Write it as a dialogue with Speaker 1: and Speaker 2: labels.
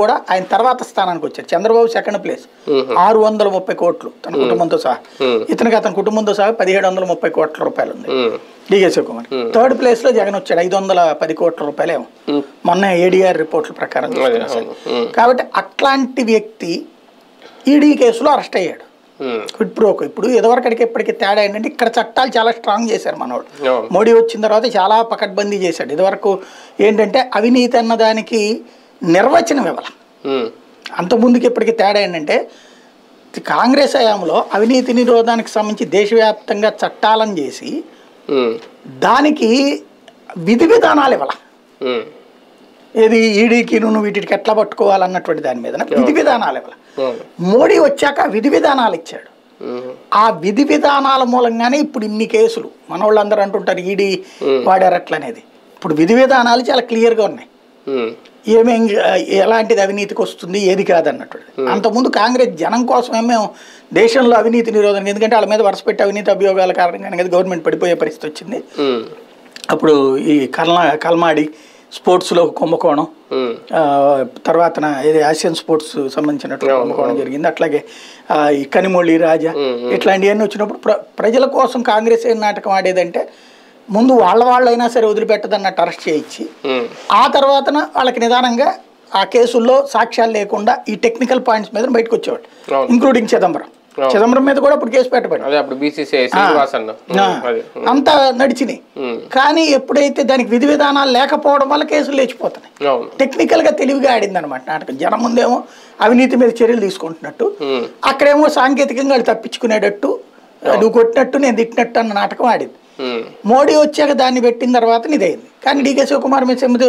Speaker 1: కూడా ఆయన తర్వాత స్థానానికి వచ్చారు చంద్రబాబు సెకండ్ ప్లేస్ ఆరు వందల ముప్పై కోట్లు తన కుటుంబంతో సహా. ఇతనికి అతని కుటుంబంతో సహా పదిహేడు వందల ముప్పై కోట్ల రూపాయలు ఉంది. డికే శివకుమార్. థర్డ్ ప్లేస్లో జగన్ వచ్చాడు. ఐదు వందల పది కోట్ల రూపాయలేమో. మొన్న ఏడీఆర్ రిపోర్ట్ల ప్రకారం కాబట్టి అట్లాంటి వ్యక్తి ఈడీ కేసులో అరెస్ట్ అయ్యాడు. క్విడ్ ప్రోకో ఇప్పుడు ఇదివరకడికి ఇప్పటికి తేడా ఏంటంటే ఇక్కడ చట్టాలు చాలా స్ట్రాంగ్ చేశారు మనోడు మోడీ వచ్చిన తర్వాత చాలా పకడ్బందీ చేశాడు. ఇదివరకు ఏంటంటే అవినీతి అన్న దానికి నిర్వచనం ఇవ్వాలి. అంతకుముందుకి ఇప్పటికి తేడా ఏంటంటే కాంగ్రెస్ హయాంలో అవినీతి నిరోధానికి సంబంధించి దేశవ్యాప్తంగా చట్టాలను చేసి దానికి విధి విధానాలు ఇవ్వాల. ఏది ఈడీకి నువ్వు వీటికి ఎట్లా పట్టుకోవాలన్నటువంటి దాని మీద విధి విధానాలు ఇవ్వాలి. మోడీ వచ్చాక విధి విధానాలు ఇచ్చాడు. ఆ విధి విధానాల మూలంగానే ఇప్పుడు ఇన్ని కేసులు. మన వాళ్ళందరూ అంటుంటారు ఈడీ వాడారు అట్లా అనేది ఇప్పుడు విధి విధానాలు చాలా క్లియర్గా ఉన్నాయి. ఏమేం ఎలాంటిది అవినీతికి వస్తుంది ఏది కాదన్నట్టు. అంతకుముందు కాంగ్రెస్ జనం కోసమే మేము దేశంలో అవినీతి నిరోధన ఎందుకంటే వాళ్ళ మీద వరుస పెట్టి అవినీతి అభియోగాల కారణంగానే కదా గవర్నమెంట్ పడిపోయే పరిస్థితి వచ్చింది.
Speaker 2: ఉమ్,
Speaker 1: అప్పుడు ఈ కల్మా కల్మాడి స్పోర్ట్స్లో కుంభకోణం తర్వాత ఇది ఆసియన్ స్పోర్ట్స్ సంబంధించినటువంటి కుంభకోణం జరిగింది. అట్లాగే ఈ కనిమొళి రాజా ఇట్లాంటివన్నీ వచ్చినప్పుడు ప్ర ప్రజల కోసం కాంగ్రెస్ ఏం నాటకం ఆడేదంటే ముందు వాళ్ళ వాళ్ళైనా సరే వదిలిపెట్టదన్నట్టు అరెస్ట్ చేయించి ఆ తర్వాతన వాళ్ళకి నిదానంగా ఆ కేసుల్లో సాక్ష్యాలు లేకుండా ఈ టెక్నికల్ పాయింట్స్ మీద బయటకు వచ్చేవాడు. ఇంక్లూడింగ్ చిదంబరం. చిదంబరం మీద కూడా ఇప్పుడు కేసు పెట్టబడి అంతా నడిచినాయి. కానీ ఎప్పుడైతే దానికి విధి విధానాలు లేకపోవడం వల్ల కేసులు లేచిపోతున్నాయి. టెక్నికల్గా తెలివిగా ఆడింది అనమాట నాటకం. జనం ముందేమో అవినీతి మీద చర్యలు తీసుకుంటున్నట్టు. అక్కడేమో సాంకేతికంగా వాళ్ళు తప్పించుకునేటట్టు నువ్వు కొట్టినట్టు నేను తిట్టినట్టు అన్న నాటకం ఆడింది.
Speaker 2: Hmm.
Speaker 1: మోడీ వచ్చాక దాన్ని పెట్టిన తర్వాత ఇదైంది. కానీ డీకే శివకుమార్ మీద సెమ్మిది